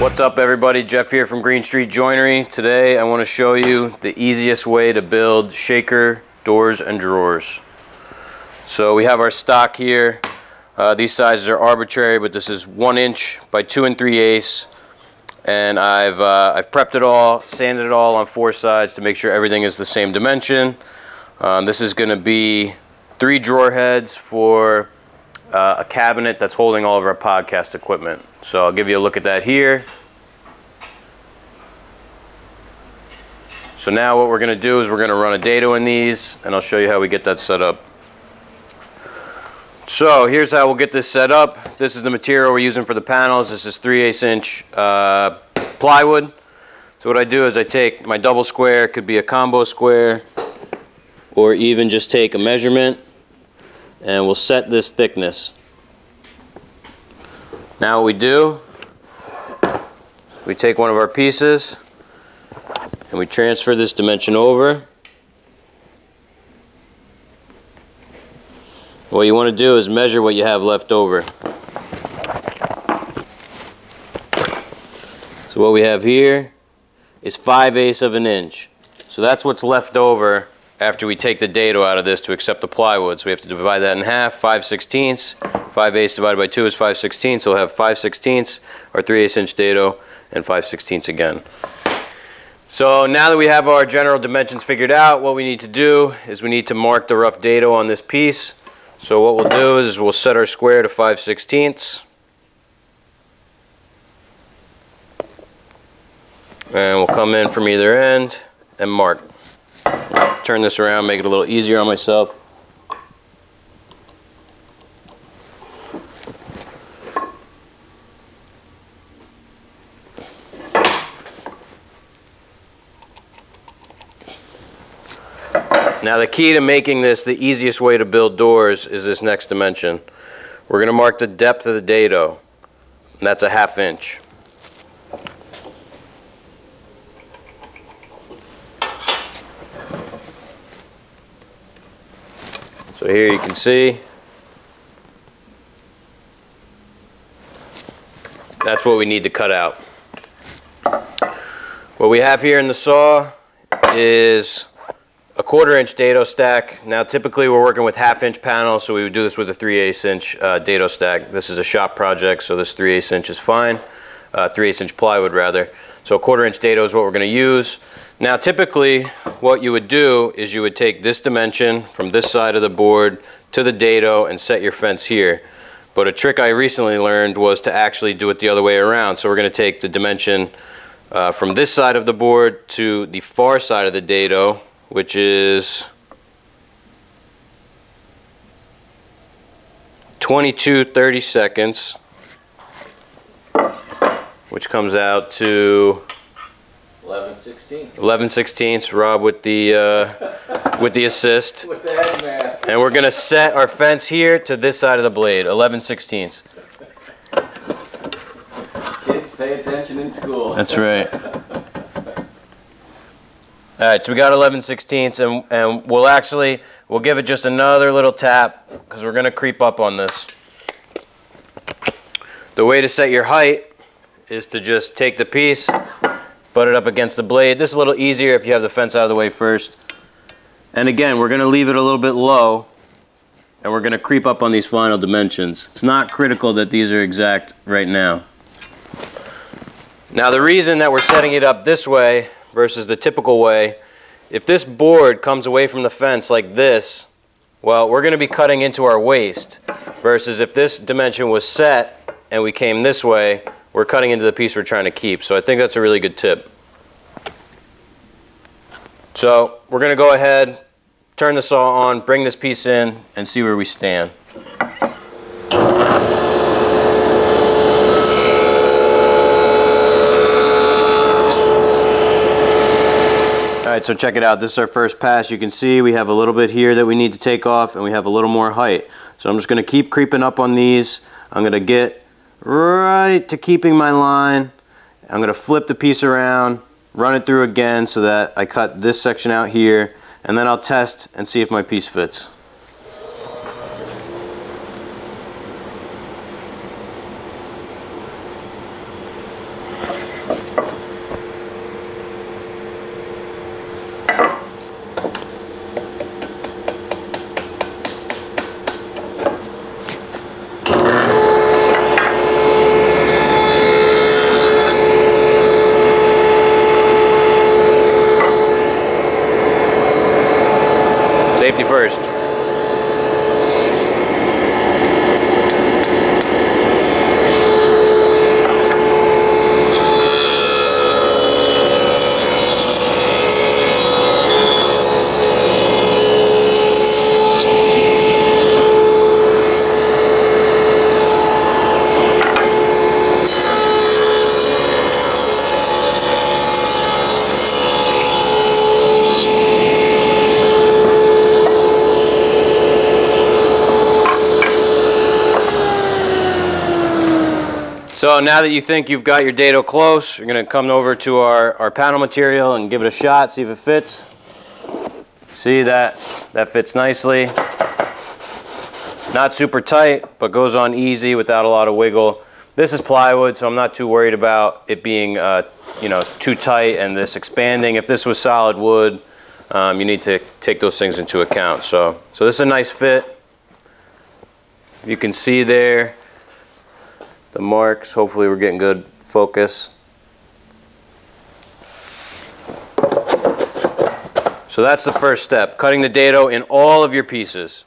What's up everybody, Jeff here from Greene Street Joinery. Today I want to show you the easiest way to build shaker doors and drawers. So we have our stock here. Uh, these sizes are arbitrary, but this is one inch by two and three eighths. And I've, uh, I've prepped it all, sanded it all on four sides to make sure everything is the same dimension. Um, this is going to be three drawer heads for uh, a cabinet that's holding all of our podcast equipment. So I'll give you a look at that here. So now what we're going to do is we're going to run a dado in these and I'll show you how we get that set up. So here's how we'll get this set up. This is the material we're using for the panels. This is 3 8 inch uh, plywood. So what I do is I take my double square, could be a combo square, or even just take a measurement and we'll set this thickness. Now what we do, we take one of our pieces and we transfer this dimension over. What you want to do is measure what you have left over. So what we have here is 5 eighths of an inch. So that's what's left over after we take the dado out of this to accept the plywood. So we have to divide that in half, 5 sixteenths. 5 eighths divided by 2 is 5 sixteenths. So we'll have 5 sixteenths or 3 eighths inch dado and 5 sixteenths again. So now that we have our general dimensions figured out, what we need to do is we need to mark the rough dado on this piece. So what we'll do is we'll set our square to 5 sixteenths. And we'll come in from either end and mark turn this around, make it a little easier on myself. Now the key to making this the easiest way to build doors is this next dimension. We're going to mark the depth of the dado, and that's a half inch. So here you can see that's what we need to cut out. What we have here in the saw is quarter inch dado stack. Now typically we're working with half inch panels so we would do this with a 3 8 inch uh, dado stack. This is a shop project so this 3 8 inch is fine. Uh, 3 8 inch plywood rather. So a quarter inch dado is what we're going to use. Now typically what you would do is you would take this dimension from this side of the board to the dado and set your fence here. But a trick I recently learned was to actually do it the other way around. So we're going to take the dimension uh, from this side of the board to the far side of the dado, which is 22 30 seconds, which comes out to 11 16. 11 16ths, Rob with the uh, with the assist. With the. And we're gonna set our fence here to this side of the blade, 11 16ths. Kids pay attention in school. That's right. All right, so we got 11 16ths and, and we'll actually, we'll give it just another little tap because we're gonna creep up on this. The way to set your height is to just take the piece, butt it up against the blade. This is a little easier if you have the fence out of the way first. And again, we're gonna leave it a little bit low and we're gonna creep up on these final dimensions. It's not critical that these are exact right now. Now the reason that we're setting it up this way versus the typical way, if this board comes away from the fence like this, well, we're gonna be cutting into our waste versus if this dimension was set and we came this way, we're cutting into the piece we're trying to keep. So I think that's a really good tip. So we're going to go ahead, turn the saw on, bring this piece in, and see where we stand. Right, so check it out. This is our first pass. You can see we have a little bit here that we need to take off, and we have a little more height. So I'm just going to keep creeping up on these. I'm going to get right to keeping my line. I'm going to flip the piece around, run it through again so that I cut this section out here, and then I'll test and see if my piece fits. 51st. So now that you think you've got your dado close, you're going to come over to our, our panel material and give it a shot, see if it fits. See that, that fits nicely. Not super tight, but goes on easy without a lot of wiggle. This is plywood, so I'm not too worried about it being uh, you know, too tight and this expanding. If this was solid wood, um, you need to take those things into account. So, so this is a nice fit. You can see there, the marks. Hopefully we're getting good focus. So that's the first step, cutting the dado in all of your pieces.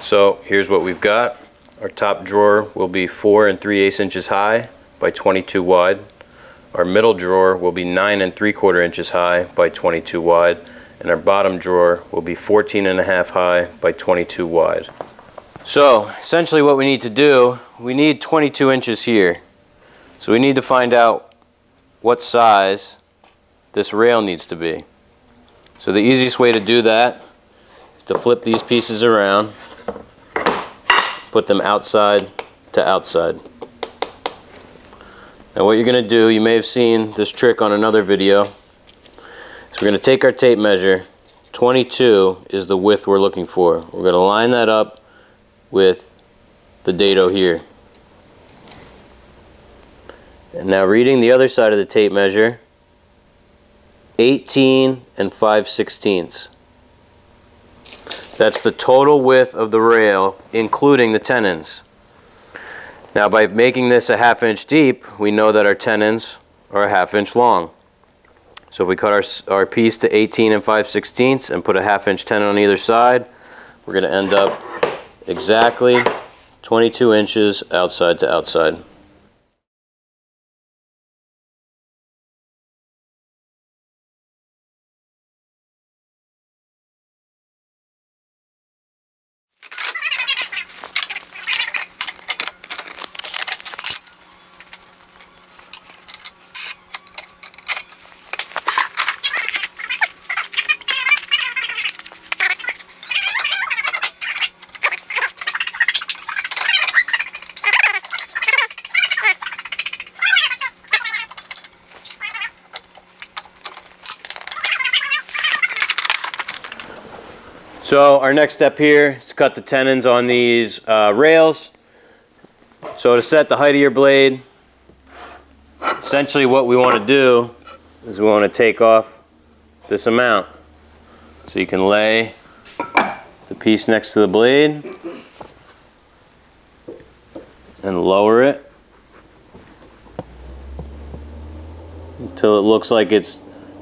So here's what we've got. Our top drawer will be 4 and 3 eighths inches high by 22 wide. Our middle drawer will be 9 and 3 quarter inches high by 22 wide, and our bottom drawer will be 14 and a half high by 22 wide. So essentially what we need to do, we need 22 inches here. So we need to find out what size this rail needs to be. So the easiest way to do that is to flip these pieces around, put them outside to outside. Now what you're going to do, you may have seen this trick on another video. So we're going to take our tape measure. 22 is the width we're looking for. We're going to line that up with the dado here. And now reading the other side of the tape measure, 18 and 5 sixteenths. That's the total width of the rail, including the tenons. Now by making this a half inch deep, we know that our tenons are a half inch long. So if we cut our, our piece to 18 and 5 sixteenths and put a half inch tenon on either side, we're going to end up exactly 22 inches outside to outside. So our next step here is to cut the tenons on these uh, rails. So to set the height of your blade, essentially what we want to do is we want to take off this amount. So you can lay the piece next to the blade and lower it until it looks like it's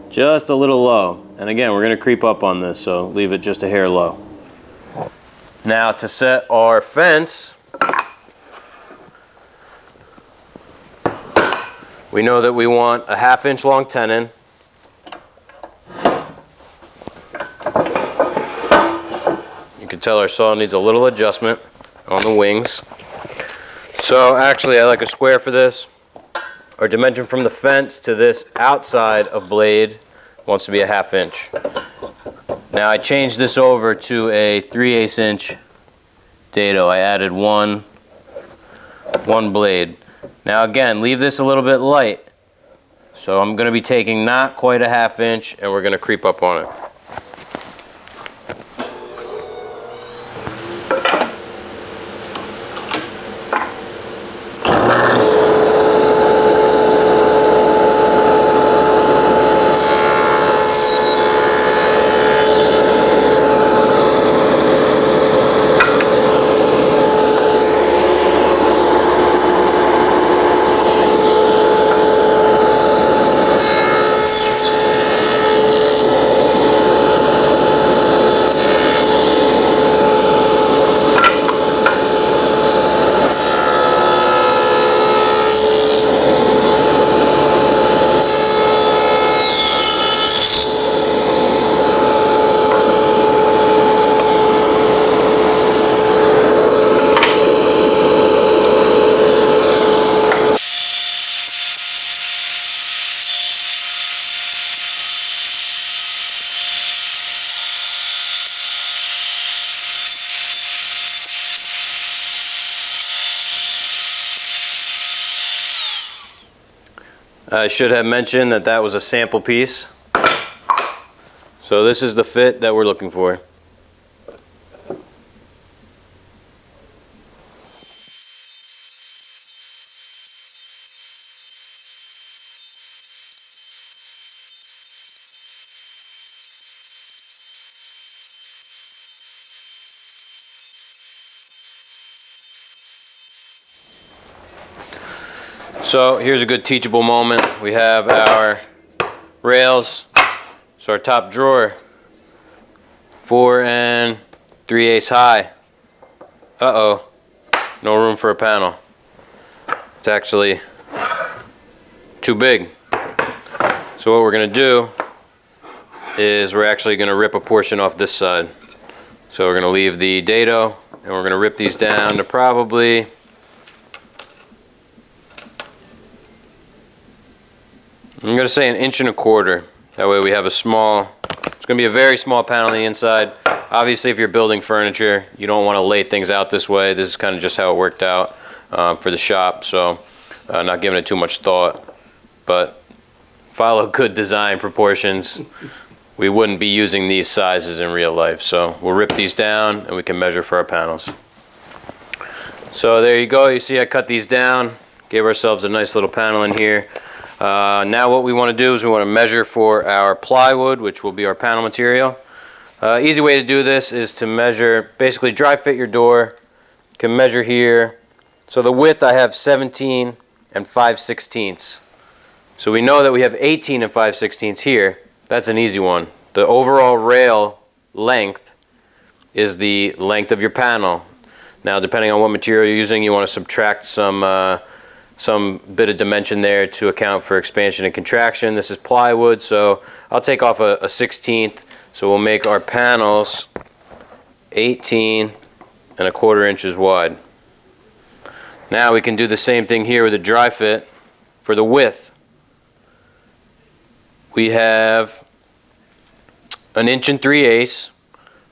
just a little low. And again, we're going to creep up on this, so leave it just a hair low. Now to set our fence, we know that we want a half inch long tenon. You can tell our saw needs a little adjustment on the wings. So actually I like a square for this. Our dimension from the fence to this outside of blade wants to be a half inch. Now I changed this over to a 3 8 inch dado. I added one, one blade. Now again, leave this a little bit light. So I'm going to be taking not quite a half inch and we're going to creep up on it. I should have mentioned that that was a sample piece. So this is the fit that we're looking for. So here's a good teachable moment. We have our rails. So our top drawer, four and three eighths high. Uh-oh, no room for a panel. It's actually too big. So what we're gonna do is we're actually gonna rip a portion off this side. So we're gonna leave the dado and we're gonna rip these down to probably I'm to say an inch and a quarter. That way we have a small, it's to be a very small panel on the inside. Obviously if you're building furniture, you don't want to lay things out this way. This is kind of just how it worked out uh, for the shop, so uh, not giving it too much thought. But follow good design proportions. We wouldn't be using these sizes in real life. So we'll rip these down and we can measure for our panels. So there you go. You see I cut these down. Gave ourselves a nice little panel in here. Uh, now what we want to do is we want to measure for our plywood, which will be our panel material. Uh, easy way to do this is to measure, basically dry fit your door. You can measure here. So the width I have 17 and 5 sixteenths. So we know that we have 18 and 5 sixteenths here. That's an easy one. The overall rail length is the length of your panel. Now depending on what material you're using, you want to subtract some uh, some bit of dimension there to account for expansion and contraction. This is plywood, so I'll take off a, a 16th. So we'll make our panels 18 and a quarter inches wide. Now we can do the same thing here with a dry fit for the width. We have an inch and three eighths.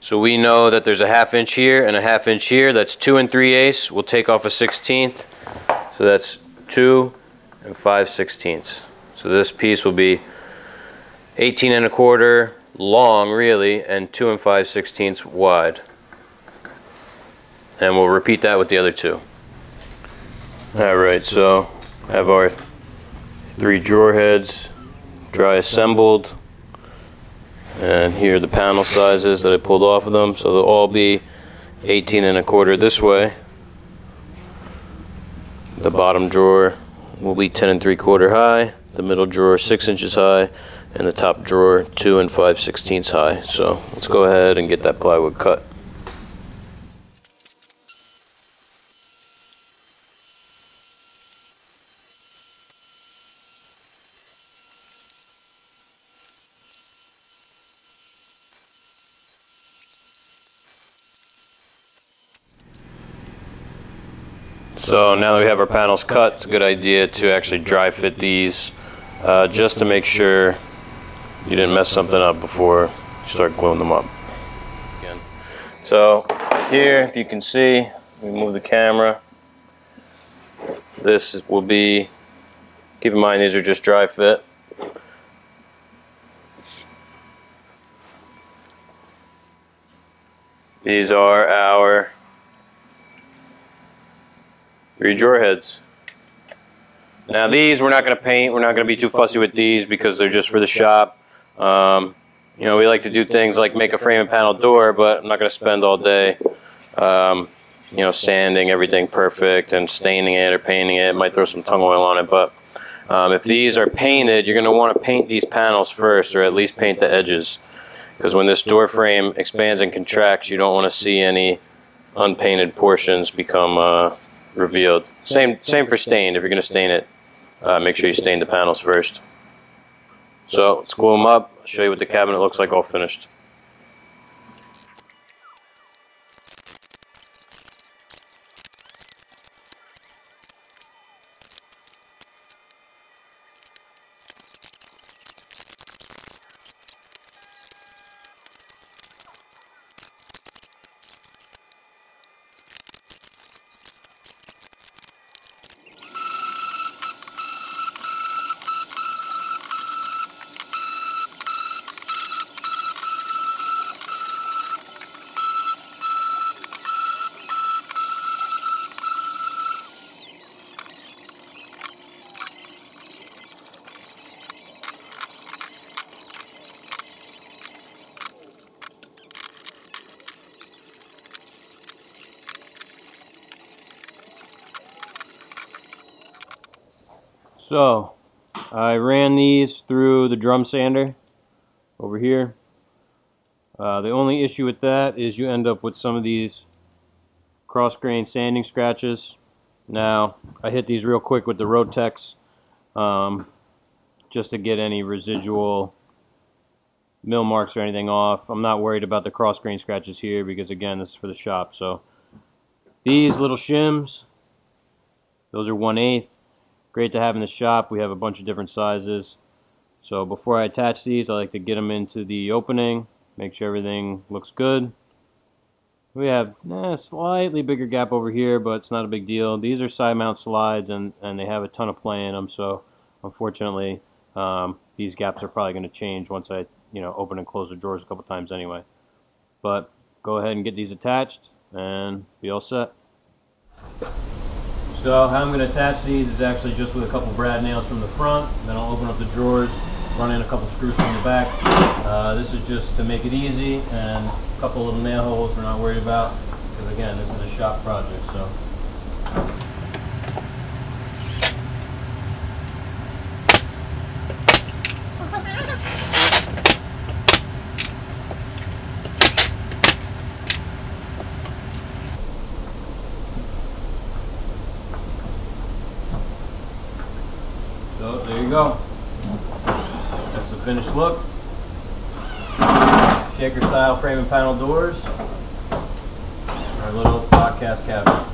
So we know that there's a half inch here and a half inch here. That's two and three eighths. We'll take off a 16th. So that's 2 and 5 sixteenths. So this piece will be 18 and a quarter long really and 2 and 5 sixteenths wide. And we'll repeat that with the other two. Alright, so I have our three drawer heads dry assembled. And here are the panel sizes that I pulled off of them. So they'll all be 18 and a quarter this way. The bottom drawer will be 10 and 3 quarter high, the middle drawer 6 inches high, and the top drawer 2 and 5 sixteenths high. So let's go ahead and get that plywood cut. So now that we have our panels cut, it's a good idea to actually dry fit these uh, just to make sure you didn't mess something up before you start gluing them up. So here, if you can see, we move the camera. This will be, keep in mind these are just dry fit. These are our three drawer heads. Now these we're not going to paint. We're not going to be too fussy with these because they're just for the shop. Um, you know, we like to do things like make a frame and panel door, but I'm not going to spend all day, um, you know, sanding everything perfect and staining it or painting it. Might throw some tung oil on it, but um, if these are painted, you're going to want to paint these panels first or at least paint the edges. Because when this door frame expands and contracts, you don't want to see any unpainted portions become uh, revealed. Same same for stain. If you're going to stain it, uh, make sure you stain the panels first. So let's glue them up. I'll show you what the cabinet looks like all finished. So, I ran these through the drum sander over here. Uh, the only issue with that is you end up with some of these cross grain sanding scratches. Now, I hit these real quick with the Rotex um, just to get any residual mill marks or anything off. I'm not worried about the cross grain scratches here because again, this is for the shop. So these little shims, those are 1 8 Great to have in the shop. We have a bunch of different sizes. So before I attach these, I like to get them into the opening, make sure everything looks good. We have eh, a slightly bigger gap over here, but it's not a big deal. These are side mount slides, and, and they have a ton of play in them, so unfortunately, um, these gaps are probably going to change once I you know open and close the drawers a couple times anyway. But go ahead and get these attached, and be all set. So how I'm going to attach these is actually just with a couple brad nails from the front. Then I'll open up the drawers, run in a couple screws from the back. Uh, this is just to make it easy and a couple little nail holes we're not worried about. Because again, this is a shop project. So. So there you go. That's the finished look. Shaker style frame and panel doors. Our little podcast cabinet.